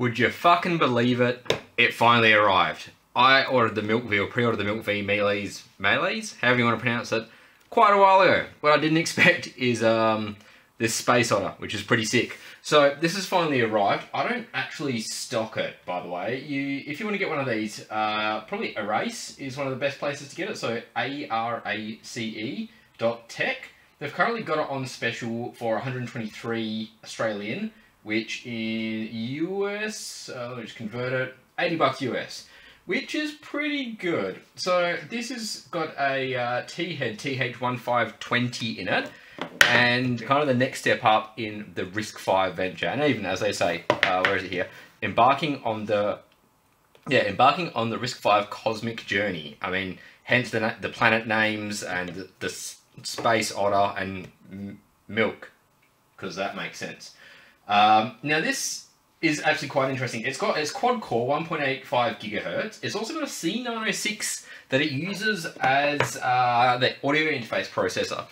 Would you fucking believe it? It finally arrived. I ordered the Milk V or pre-ordered the Milk V Meles, Meles, however you want to pronounce it, quite a while ago. What I didn't expect is um, this Space Otter, which is pretty sick. So this has finally arrived. I don't actually stock it, by the way. You, if you want to get one of these, uh, probably Arace is one of the best places to get it. So A-R-A-C-E dot tech. They've currently got it on special for 123 Australian, which in US, uh, let me just convert it, 80 bucks US, which is pretty good. So this has got a uh, T-head TH1520 in it, and kind of the next step up in the RISC-V venture. And even as they say, uh, where is it here? Embarking on the, yeah, embarking on the RISC-V cosmic journey. I mean, hence the, the planet names and the, the space otter and milk, because that makes sense. Um, now this is actually quite interesting. It's got it's quad core, 1.85 gigahertz. It's also got a C906 that it uses as uh, the audio interface processor.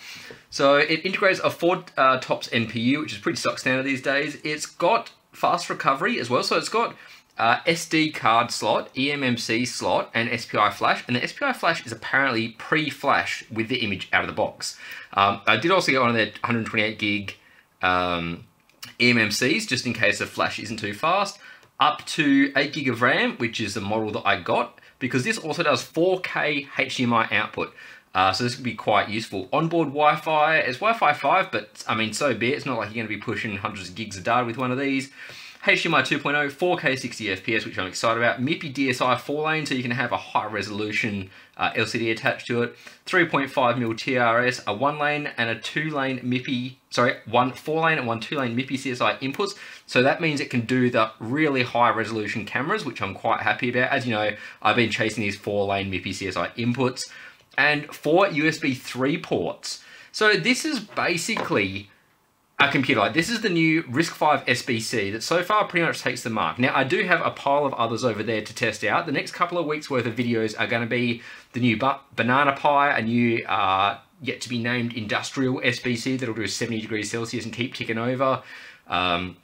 So it integrates a Ford uh, TOPS NPU, which is pretty stock standard these days. It's got fast recovery as well, so it's got uh, SD card slot, eMMC slot, and SPI flash. And the SPI flash is apparently pre-flash with the image out of the box. Um, I did also get one of their 128 gig um, eMMCs, just in case the flash isn't too fast. Up to 8 gig of RAM, which is the model that I got, because this also does 4K HDMI output. Uh, so this could be quite useful. Onboard Wi-Fi, it's Wi-Fi 5, but I mean, so be it. It's not like you're going to be pushing hundreds of gigs of data with one of these. HDMI 2.0, 4K 60 FPS, which I'm excited about. MIPI DSI 4 lane, so you can have a high resolution uh, LCD attached to it. 3.5mm TRS, a 1 lane and a 2 lane MIPI, sorry, one 4 lane and one 2 lane MIPI CSI inputs. So that means it can do the really high resolution cameras, which I'm quite happy about. As you know, I've been chasing these 4 lane MIPI CSI inputs and four USB 3 ports. So this is basically a computer. Like this is the new RISC-V SBC that so far pretty much takes the mark. Now I do have a pile of others over there to test out. The next couple of weeks worth of videos are going to be the new Banana Pi, a new uh, yet to be named industrial SBC that'll do 70 degrees Celsius and keep ticking over. Um,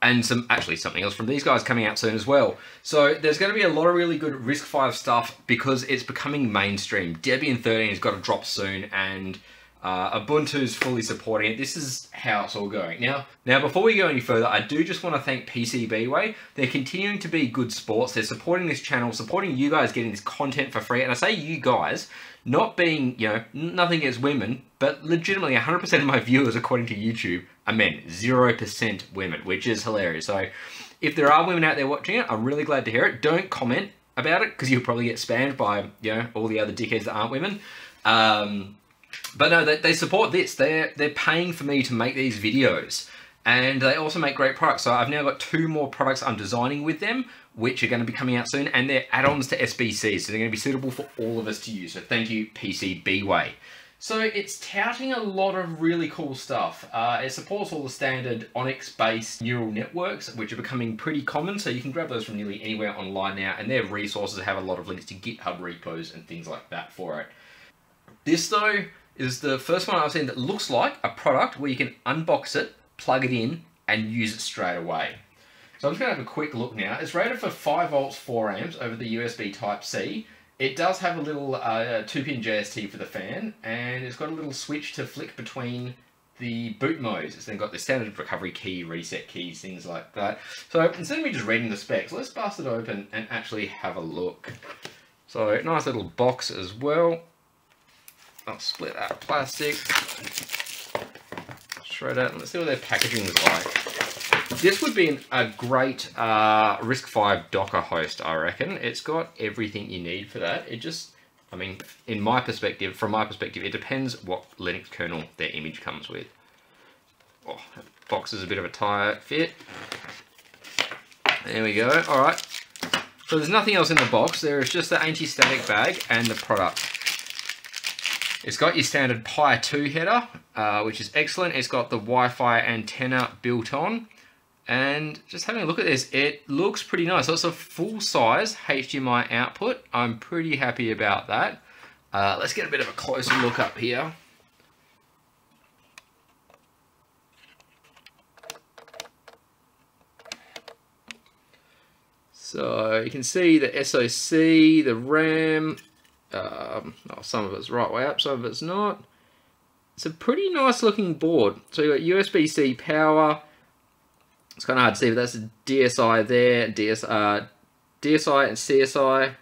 and some actually something else from these guys coming out soon as well. So there's going to be a lot of really good RISC-V stuff because it's becoming mainstream. Debian 13 has got to drop soon and uh, Ubuntu's fully supporting it. This is how it's all going. Now, now before we go any further, I do just want to thank PCBWay. They're continuing to be good sports. They're supporting this channel, supporting you guys getting this content for free. And I say you guys, not being, you know, nothing against women, but legitimately 100% of my viewers, according to YouTube, are men. 0% women, which is hilarious. So if there are women out there watching it, I'm really glad to hear it. Don't comment about it because you'll probably get spammed by, you know, all the other dickheads that aren't women. Um, but no, they, they support this. They're, they're paying for me to make these videos. And they also make great products. So I've now got two more products I'm designing with them, which are going to be coming out soon. And they're add-ons to SBC. So they're going to be suitable for all of us to use. So thank you, PCBWay. So it's touting a lot of really cool stuff. Uh, it supports all the standard ONNX-based neural networks, which are becoming pretty common, so you can grab those from nearly anywhere online now, and their resources have a lot of links to GitHub repos and things like that for it. This, though, is the first one I've seen that looks like a product where you can unbox it, plug it in, and use it straight away. So I'm just going to have a quick look now. It's rated for 5 volts 4 amps over the USB Type-C. It does have a little 2-pin uh, JST for the fan, and it's got a little switch to flick between the boot modes. It's then got the standard recovery key, reset keys, things like that. So instead of me just reading the specs, let's bust it open and actually have a look. So nice little box as well. I'll split that plastic. Shred it. Let's see what their packaging is like. This would be a great uh, RISC-V Docker host, I reckon. It's got everything you need for that. It just, I mean, in my perspective, from my perspective, it depends what Linux kernel their image comes with. Oh, box is a bit of a tight fit. There we go. All right. So there's nothing else in the box. There is just the anti-static bag and the product. It's got your standard Pi 2 header, uh, which is excellent. It's got the Wi-Fi antenna built on. And just having a look at this, it looks pretty nice. So it's a full-size HDMI output. I'm pretty happy about that. Uh, let's get a bit of a closer look up here. So you can see the SoC, the RAM, um, oh, some of it's right way up, some of it's not. It's a pretty nice looking board. So you've got USB-C power. It's kind of hard to see, but that's a DSI there, DS, uh, DSI and CSI.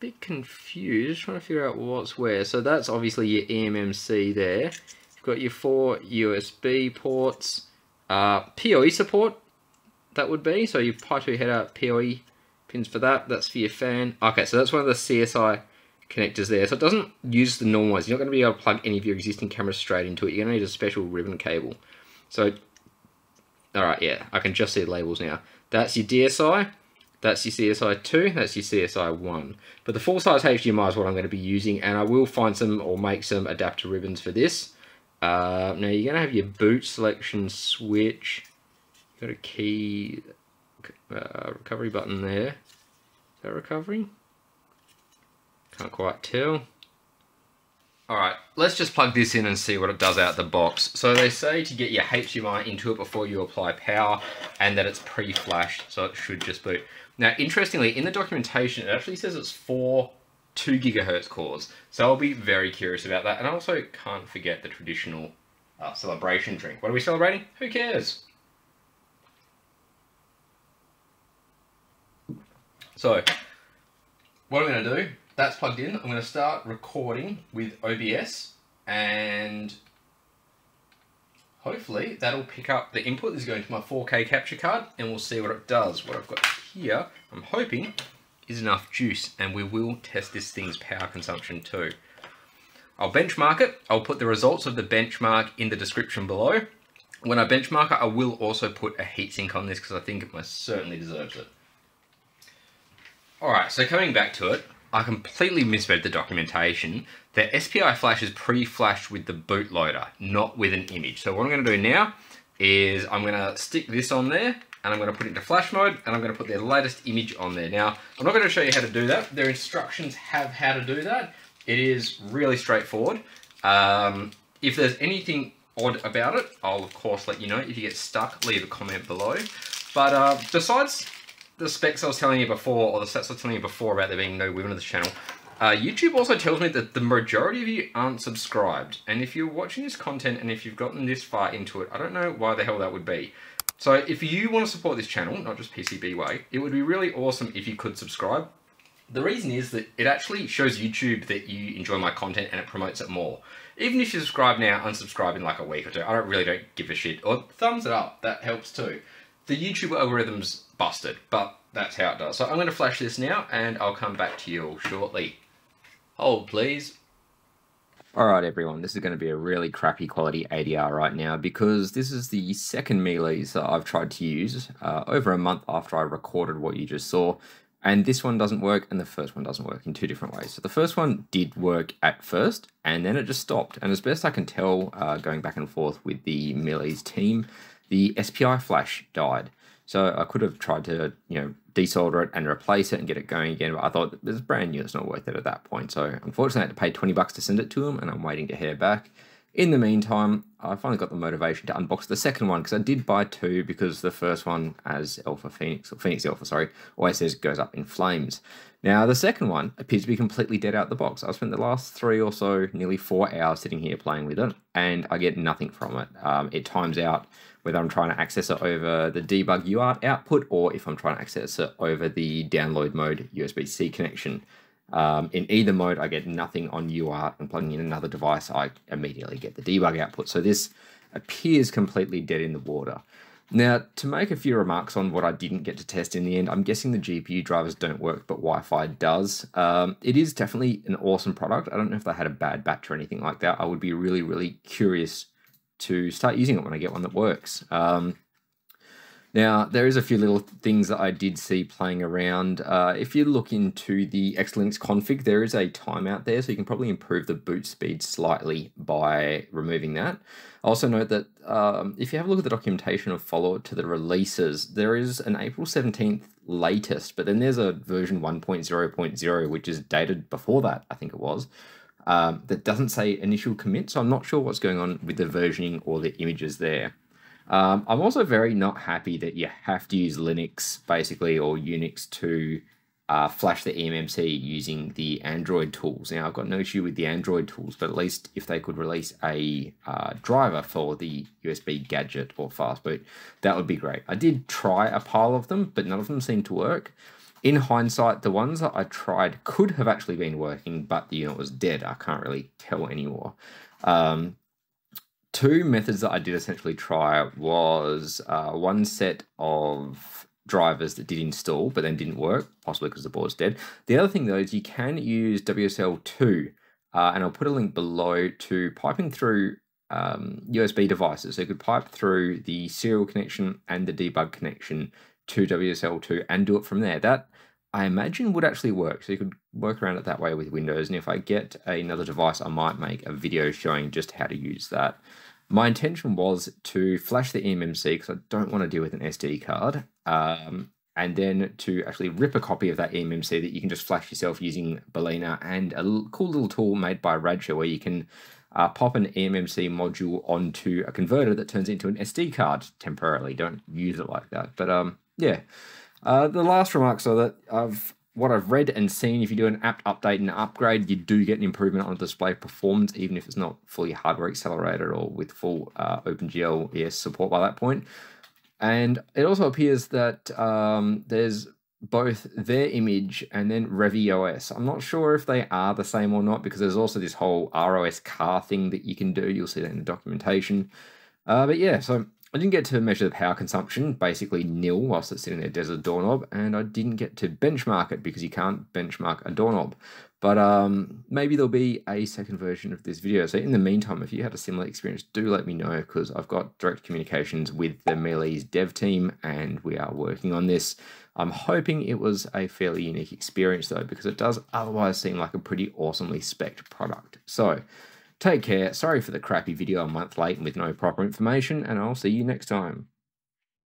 Bit confused, trying to figure out what's where. So that's obviously your eMMC there. You've got your four USB ports, uh, PoE support, that would be. So your Pi 2 header PoE pins for that. That's for your fan. Okay, so that's one of the CSI connectors there. So it doesn't use the normal ones. You're not going to be able to plug any of your existing cameras straight into it. You're going to need a special ribbon cable. So, alright, yeah, I can just see the labels now. That's your DSI. That's your CSI 2, that's your CSI 1. But the full-size HDMI is what I'm going to be using, and I will find some or make some adapter ribbons for this. Uh, now you're going to have your boot selection switch. You've Got a key uh, recovery button there. Is that recovery? Can't quite tell. Alright, let's just plug this in and see what it does out the box. So they say to get your HDMI into it before you apply power and that it's pre-flashed, so it should just boot. Now, interestingly, in the documentation, it actually says it's four 2 gigahertz cores. So I'll be very curious about that. And I also can't forget the traditional uh, celebration drink. What are we celebrating? Who cares? So, what I'm going to do, that's plugged in. I'm going to start recording with OBS and hopefully that'll pick up the input. This is going to my 4K capture card and we'll see what it does. What I've got here, I'm hoping, is enough juice and we will test this thing's power consumption too. I'll benchmark it. I'll put the results of the benchmark in the description below. When I benchmark it, I will also put a heatsink on this because I think it most certainly deserves it. Alright, so coming back to it, I completely misread the documentation. The SPI flash is pre-flashed with the bootloader, not with an image. So what I'm going to do now is I'm going to stick this on there and I'm going to put it into flash mode and I'm going to put their latest image on there. Now, I'm not going to show you how to do that. Their instructions have how to do that. It is really straightforward. Um, if there's anything odd about it, I'll of course let you know. If you get stuck, leave a comment below. But uh, besides the specs I was telling you before, or the stats I was telling you before about there being no women on this channel, uh, YouTube also tells me that the majority of you aren't subscribed. And if you're watching this content and if you've gotten this far into it, I don't know why the hell that would be. So if you want to support this channel, not just PCBWay, it would be really awesome if you could subscribe. The reason is that it actually shows YouTube that you enjoy my content and it promotes it more. Even if you subscribe now, unsubscribe in like a week or two, I don't really don't give a shit. Or thumbs it up, that helps too. The YouTube algorithm's busted, but that's how it does. So I'm going to flash this now and I'll come back to you all shortly. Hold please. Alright everyone, this is going to be a really crappy quality ADR right now because this is the second Miles that I've tried to use uh, over a month after I recorded what you just saw and this one doesn't work and the first one doesn't work in two different ways. So the first one did work at first and then it just stopped and as best I can tell uh, going back and forth with the Meles team, the SPI flash died. So I could have tried to, you know, desolder it and replace it and get it going again, but I thought it's brand new, it's not worth it at that point. So unfortunately I had to pay 20 bucks to send it to him and I'm waiting to hear back. In the meantime, I finally got the motivation to unbox the second one because I did buy two because the first one, as Alpha Phoenix, or Phoenix Alpha, sorry, always says goes up in flames. Now, the second one appears to be completely dead out of the box. I've spent the last three or so, nearly four hours sitting here playing with it, and I get nothing from it. Um, it times out whether I'm trying to access it over the debug UART output or if I'm trying to access it over the download mode USB-C connection. Um, in either mode, I get nothing on UART and plugging in another device, I immediately get the debug output. So this appears completely dead in the water. Now, to make a few remarks on what I didn't get to test in the end, I'm guessing the GPU drivers don't work, but Wi-Fi does. Um, it is definitely an awesome product. I don't know if they had a bad batch or anything like that. I would be really, really curious to start using it when I get one that works. Um, now, there is a few little things that I did see playing around. Uh, if you look into the extlinux config, there is a timeout there, so you can probably improve the boot speed slightly by removing that. Also note that um, if you have a look at the documentation of follow-up to the releases, there is an April 17th latest, but then there's a version 1.0.0, which is dated before that, I think it was um, that doesn't say initial commit, so I'm not sure what's going on with the versioning or the images there. Um, I'm also very not happy that you have to use Linux basically or Unix to uh, flash the eMMC using the Android tools. Now, I've got no issue with the Android tools, but at least if they could release a uh, driver for the USB gadget or fastboot, that would be great. I did try a pile of them, but none of them seemed to work. In hindsight, the ones that I tried could have actually been working, but the unit was dead. I can't really tell anymore. Um, two methods that I did essentially try was uh, one set of drivers that did install but then didn't work, possibly because the board's dead. The other thing though is you can use WSL2, uh, and I'll put a link below to piping through um, USB devices. So you could pipe through the serial connection and the debug connection to WSL2 and do it from there. That I imagine would actually work. So you could work around it that way with Windows. And if I get another device, I might make a video showing just how to use that. My intention was to flash the eMMC because I don't want to deal with an SD card. Um, and then to actually rip a copy of that eMMC that you can just flash yourself using Balena and a cool little tool made by Radxa where you can uh, pop an eMMC module onto a converter that turns into an SD card temporarily. Don't use it like that. But um, yeah. Uh, the last remarks are that I've what I've read and seen, if you do an apt update and upgrade, you do get an improvement on display performance, even if it's not fully hardware accelerated or with full uh, OpenGL ES support by that point. And it also appears that um, there's both their image and then RevyOS. I'm not sure if they are the same or not because there's also this whole ROS car thing that you can do. You'll see that in the documentation. Uh, but yeah, so I didn't get to measure the power consumption, basically nil whilst it's sitting there as a doorknob, and I didn't get to benchmark it because you can't benchmark a doorknob. But um, maybe there'll be a second version of this video. So in the meantime, if you had a similar experience, do let me know because I've got direct communications with the Meles dev team and we are working on this. I'm hoping it was a fairly unique experience though, because it does otherwise seem like a pretty awesomely spec product. So Take care. Sorry for the crappy video a month late and with no proper information, and I'll see you next time.